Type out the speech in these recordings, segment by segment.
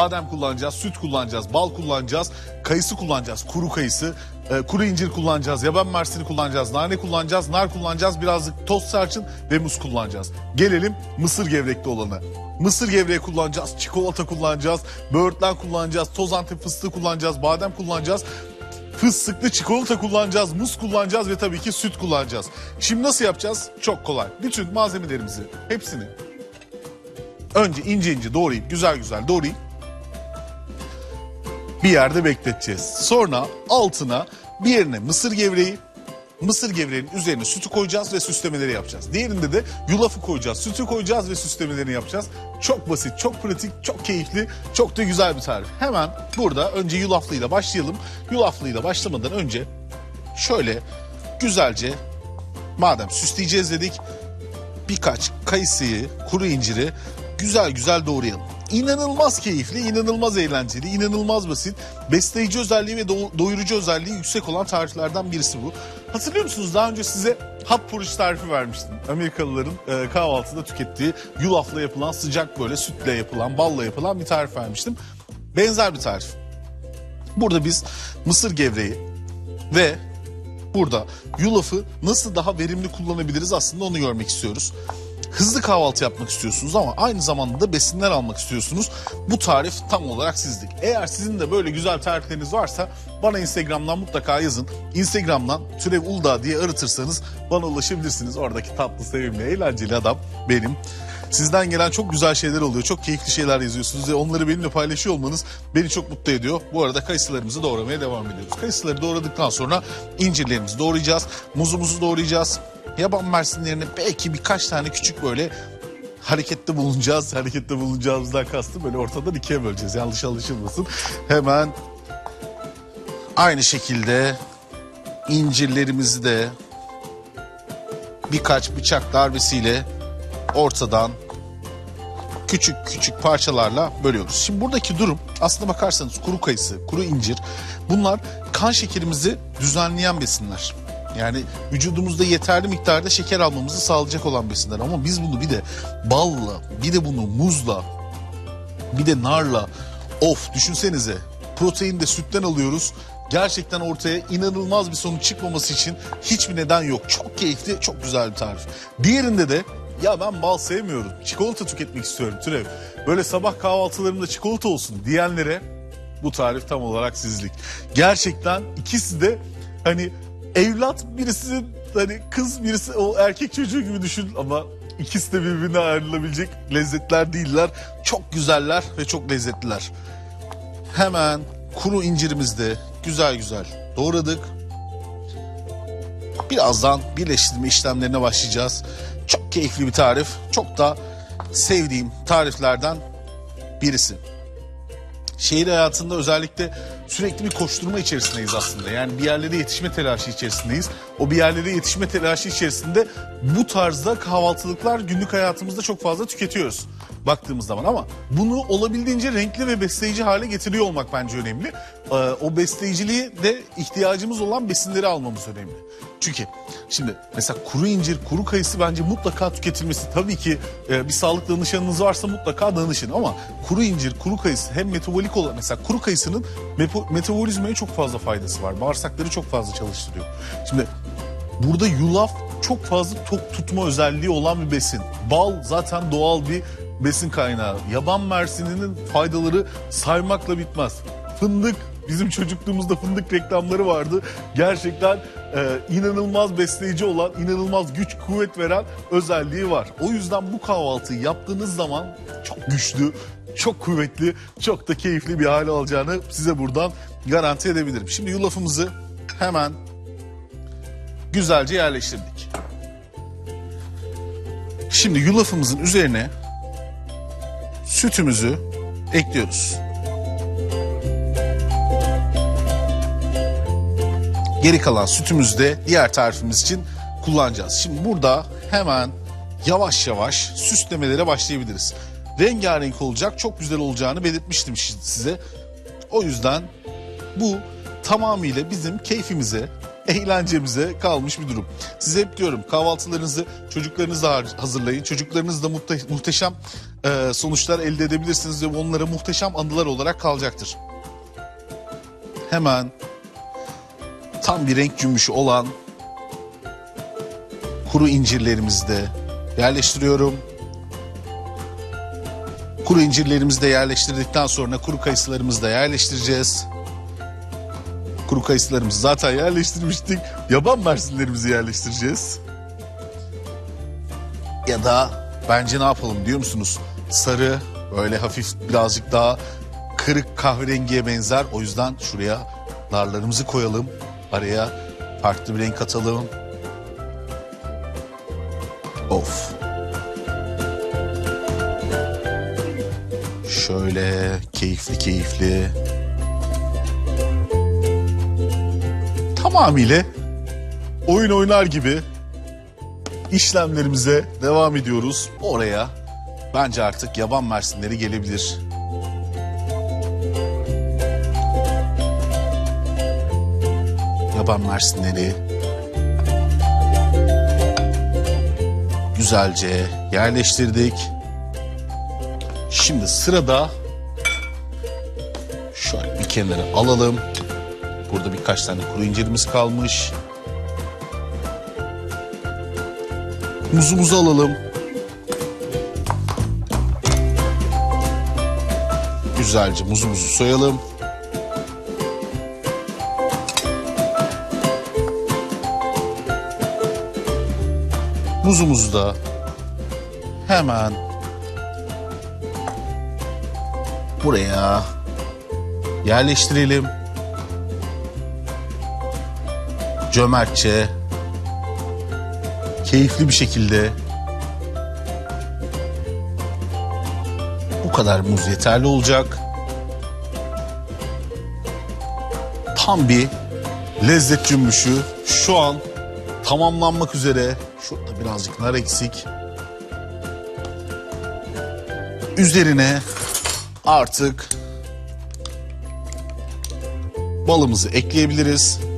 Badem kullanacağız, süt kullanacağız, bal kullanacağız, kayısı kullanacağız, kuru kayısı, e, kuru incir kullanacağız, yaban mersini kullanacağız, nane kullanacağız, nar kullanacağız, birazcık toz sarçın ve muz kullanacağız. Gelelim mısır gevrekli olanı. Mısır gevreği kullanacağız, çikolata kullanacağız, böğürtlen kullanacağız, toz antep fıstığı kullanacağız, badem kullanacağız. Fıstıklı çikolata kullanacağız, muz kullanacağız ve tabii ki süt kullanacağız. Şimdi nasıl yapacağız? Çok kolay. Bütün malzemelerimizi hepsini önce ince ince doğrayıp güzel güzel doğrayıp bir yerde bekleteceğiz. Sonra altına bir yerine mısır gevreği, mısır gevreğinin üzerine sütü koyacağız ve süslemeleri yapacağız. Diğerinde de yulafı koyacağız, sütü koyacağız ve süslemelerini yapacağız. Çok basit, çok pratik, çok keyifli, çok da güzel bir tarif. Hemen burada önce yulaflıyla başlayalım. Yulaflıyla başlamadan önce şöyle güzelce madem süsleyeceğiz dedik birkaç kayısıyı, kuru inciri güzel güzel doğrayalım. İnanılmaz keyifli, inanılmaz eğlenceli, inanılmaz basit. Besleyici özelliği ve do- doyurucu özelliği yüksek olan tariflerden birisi bu. Hatırlıyor musunuz daha önce size hot porridge tarifi vermiştim. Amerikalıların e, kahvaltıda tükettiği yulafla yapılan sıcak böyle sütle yapılan, balla yapılan bir tarif vermiştim. Benzer bir tarif. Burada biz mısır gevreği ve burada yulafı nasıl daha verimli kullanabiliriz aslında onu görmek istiyoruz. Hızlı kahvaltı yapmak istiyorsunuz ama aynı zamanda da besinler almak istiyorsunuz. Bu tarif tam olarak sizlik. Eğer sizin de böyle güzel tarifleriniz varsa bana Instagram'dan mutlaka yazın. Instagram'dan Türev Uludağ diye aratırsanız bana ulaşabilirsiniz. Oradaki tatlı, sevimli, eğlenceli adam benim. Sizden gelen çok güzel şeyler oluyor. Çok keyifli şeyler yazıyorsunuz ve onları benimle paylaşıyor olmanız beni çok mutlu ediyor. Bu arada kayısılarımızı doğramaya devam ediyoruz. Kayısıları doğradıktan sonra incirlerimizi doğrayacağız. Muzumuzu doğrayacağız. Yaban mersinlerine belki birkaç tane küçük böyle harekette bulunacağız. Harekette bulunacağımızdan kastım böyle ortadan ikiye böleceğiz. Yanlış anlaşılmasın. Hemen aynı şekilde incirlerimizi de birkaç bıçak darbesiyle ortadan küçük küçük parçalarla bölüyoruz. Şimdi buradaki durum aslında bakarsanız kuru kayısı, kuru incir bunlar kan şekerimizi düzenleyen besinler. Yani vücudumuzda yeterli miktarda şeker almamızı sağlayacak olan besinler. Ama biz bunu bir de balla, bir de bunu muzla, bir de narla of düşünsenize protein de sütten alıyoruz. Gerçekten ortaya inanılmaz bir sonuç çıkmaması için hiçbir neden yok. Çok keyifli, çok güzel bir tarif. Diğerinde de ya ben bal sevmiyorum. Çikolata tüketmek istiyorum Türev. Böyle sabah kahvaltılarımda çikolata olsun diyenlere bu tarif tam olarak sizlik. Gerçekten ikisi de hani evlat birisi hani kız birisi o erkek çocuğu gibi düşün ama ikisi de birbirine ayrılabilecek lezzetler değiller. Çok güzeller ve çok lezzetliler. Hemen kuru incirimizi de güzel güzel doğradık. Birazdan birleştirme işlemlerine başlayacağız. Çok keyifli bir tarif. Çok da sevdiğim tariflerden birisi. Şehir hayatında özellikle sürekli bir koşturma içerisindeyiz aslında. Yani bir yerlere yetişme telaşı içerisindeyiz. O bir yerlere yetişme telaşı içerisinde bu tarzda kahvaltılıklar günlük hayatımızda çok fazla tüketiyoruz baktığımız zaman ama bunu olabildiğince renkli ve besleyici hale getiriyor olmak bence önemli. Ee, o besleyiciliği de ihtiyacımız olan besinleri almamız önemli. Çünkü şimdi mesela kuru incir, kuru kayısı bence mutlaka tüketilmesi. Tabii ki e, bir sağlık danışanınız varsa mutlaka danışın ama kuru incir, kuru kayısı hem metabolik olarak mesela kuru kayısının metabolizmaya çok fazla faydası var. Bağırsakları çok fazla çalıştırıyor. Şimdi Burada yulaf çok fazla tok tutma özelliği olan bir besin. Bal zaten doğal bir besin kaynağı. Yaban mersininin faydaları saymakla bitmez. Fındık bizim çocukluğumuzda fındık reklamları vardı. Gerçekten e, inanılmaz besleyici olan, inanılmaz güç kuvvet veren özelliği var. O yüzden bu kahvaltıyı yaptığınız zaman çok güçlü, çok kuvvetli, çok da keyifli bir hale alacağını size buradan garanti edebilirim. Şimdi yulafımızı hemen güzelce yerleştirdik. Şimdi yulafımızın üzerine sütümüzü ekliyoruz. Geri kalan sütümüzü de diğer tarifimiz için kullanacağız. Şimdi burada hemen yavaş yavaş süslemelere başlayabiliriz. Rengarenk olacak, çok güzel olacağını belirtmiştim size. O yüzden bu tamamıyla bizim keyfimize, eğlencemize kalmış bir durum. Size hep diyorum kahvaltılarınızı çocuklarınızla hazırlayın. Çocuklarınız da muhte- muhteşem e, sonuçlar elde edebilirsiniz ve onlara muhteşem anılar olarak kalacaktır. Hemen tam bir renk cümbüşü olan kuru incirlerimizi de yerleştiriyorum. Kuru incirlerimizi de yerleştirdikten sonra kuru kayısılarımızı da yerleştireceğiz. Kuru kayısılarımızı zaten yerleştirmiştik. Yaban mersinlerimizi yerleştireceğiz. Ya da bence ne yapalım biliyor musunuz? Sarı böyle hafif birazcık daha kırık kahverengiye benzer. O yüzden şuraya narlarımızı koyalım. Araya farklı bir renk katalım. Of. Şöyle keyifli keyifli. Tamamıyla oyun oynar gibi işlemlerimize devam ediyoruz. Oraya bence artık yaban mersinleri gelebilir. Yaban mersinleri güzelce yerleştirdik. Şimdi sırada şöyle bir kenara alalım. Burada birkaç tane kuru incirimiz kalmış. Muzumuzu alalım. Güzelce muzumuzu soyalım. Muzumuzu da hemen buraya yerleştirelim. Cömertçe, keyifli bir şekilde bu kadar muz yeterli olacak. Tam bir lezzet cümbüşü şu an tamamlanmak üzere. Şurada birazcık nar eksik. Üzerine artık balımızı ekleyebiliriz.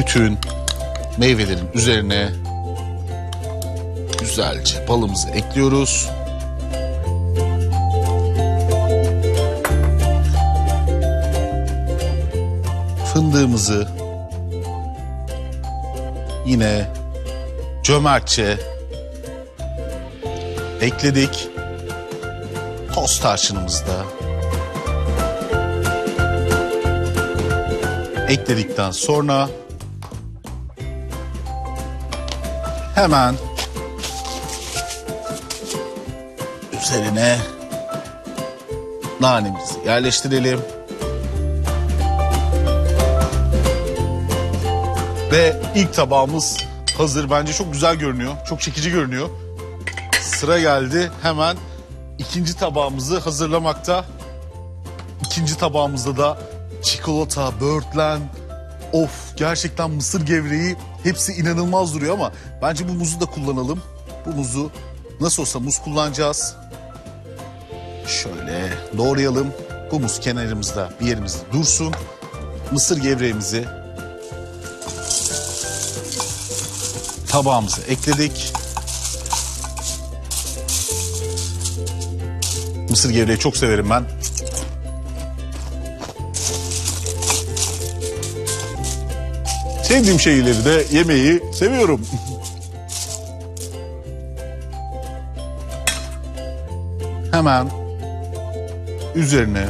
Bütün meyvelerin üzerine güzelce balımızı ekliyoruz. Fındığımızı yine cömertçe ekledik. Toz tarçınımızı da ekledikten sonra hemen üzerine nanemizi yerleştirelim. Ve ilk tabağımız hazır. Bence çok güzel görünüyor. Çok çekici görünüyor. Sıra geldi. Hemen ikinci tabağımızı hazırlamakta. İkinci tabağımızda da çikolata, böğürtlen, of gerçekten mısır gevreği hepsi inanılmaz duruyor ama bence bu muzu da kullanalım. Bu muzu nasıl olsa muz kullanacağız. Şöyle doğrayalım. Bu muz kenarımızda bir yerimizde dursun. Mısır gevreğimizi tabağımıza ekledik. Mısır gevreği çok severim ben. Sevdiğim şeyleri de yemeyi seviyorum. Hemen üzerine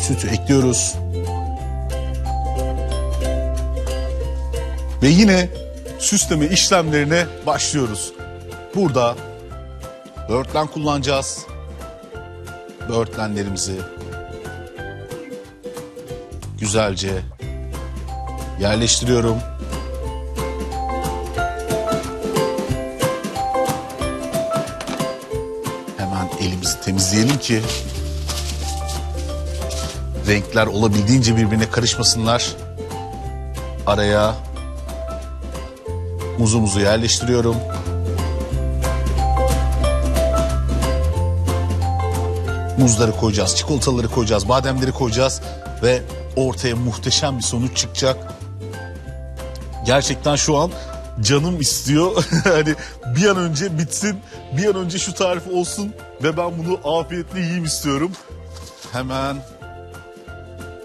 sütü ekliyoruz. Ve yine süsleme işlemlerine başlıyoruz. Burada böğürtlen kullanacağız. Böğürtlenlerimizi güzelce yerleştiriyorum. Hemen elimizi temizleyelim ki renkler olabildiğince birbirine karışmasınlar. Araya muzumuzu yerleştiriyorum. Muzları koyacağız, çikolataları koyacağız, bademleri koyacağız ve ortaya muhteşem bir sonuç çıkacak. Gerçekten şu an canım istiyor. hani bir an önce bitsin, bir an önce şu tarif olsun ve ben bunu afiyetle yiyeyim istiyorum. Hemen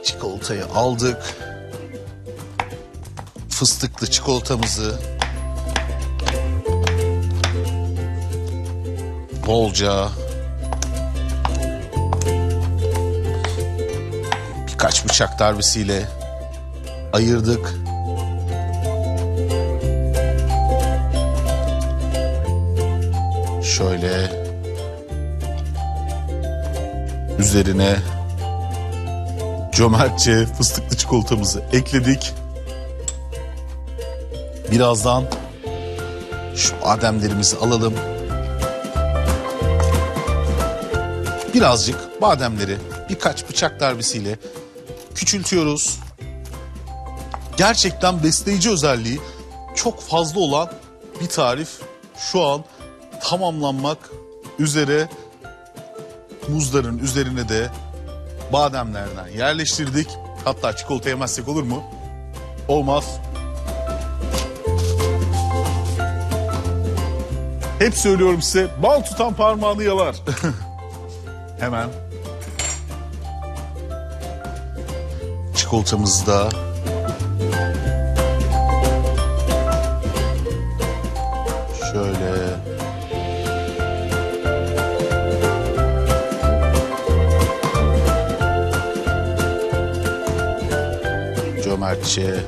çikolatayı aldık. Fıstıklı çikolatamızı bolca birkaç bıçak darbesiyle ayırdık. Şöyle üzerine cömertçe fıstıklı çikolatamızı ekledik. Birazdan şu bademlerimizi alalım. Birazcık bademleri birkaç bıçak darbesiyle küçültüyoruz. Gerçekten besleyici özelliği çok fazla olan bir tarif şu an tamamlanmak üzere muzların üzerine de bademlerden yerleştirdik. Hatta çikolata yemezsek olur mu? Olmaz. Hep söylüyorum size bal tutan parmağını yalar. Hemen çikolatamızı da şöyle cömertçe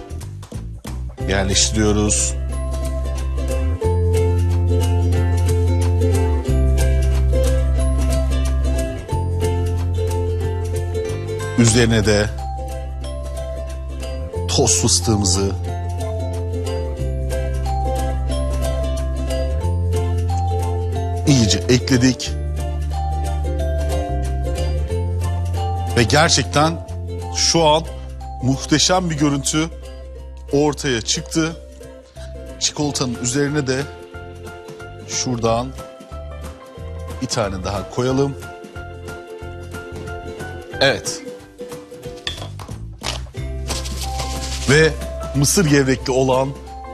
yerleştiriyoruz. Üzerine de toz fıstığımızı iyice ekledik. Ve gerçekten şu an muhteşem bir görüntü ortaya çıktı. Çikolatanın üzerine de şuradan bir tane daha koyalım. Evet. Ve mısır gevrekli olan,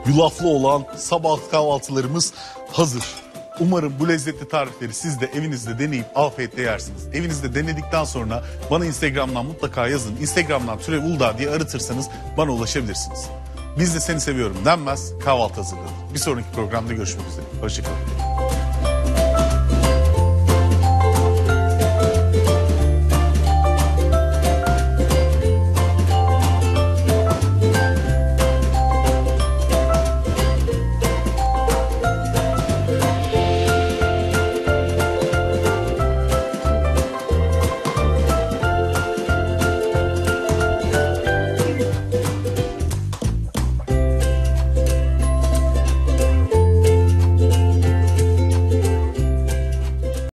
yulaflı olan sabah kahvaltılarımız hazır. Umarım bu lezzetli tarifleri siz de evinizde deneyip afiyetle yersiniz. Evinizde denedikten sonra bana Instagram'dan mutlaka yazın. Instagram'dan Türev Uludağ diye aratırsanız bana ulaşabilirsiniz. Biz de seni seviyorum denmez kahvaltı hazırladık. Bir sonraki programda görüşmek üzere. Hoşçakalın.